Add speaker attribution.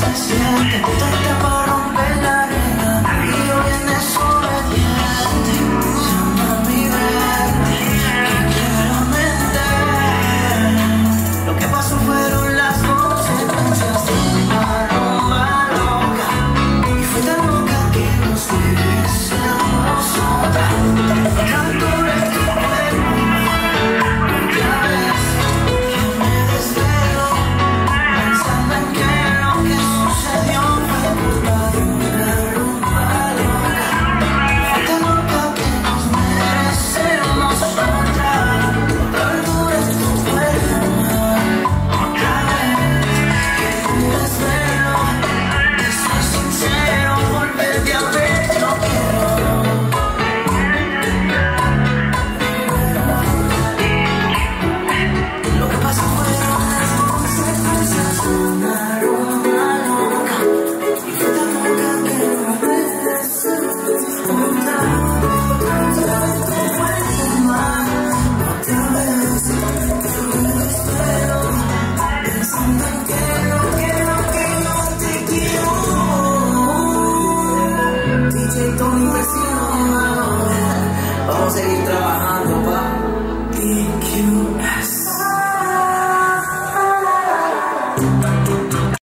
Speaker 1: 差し合って歌った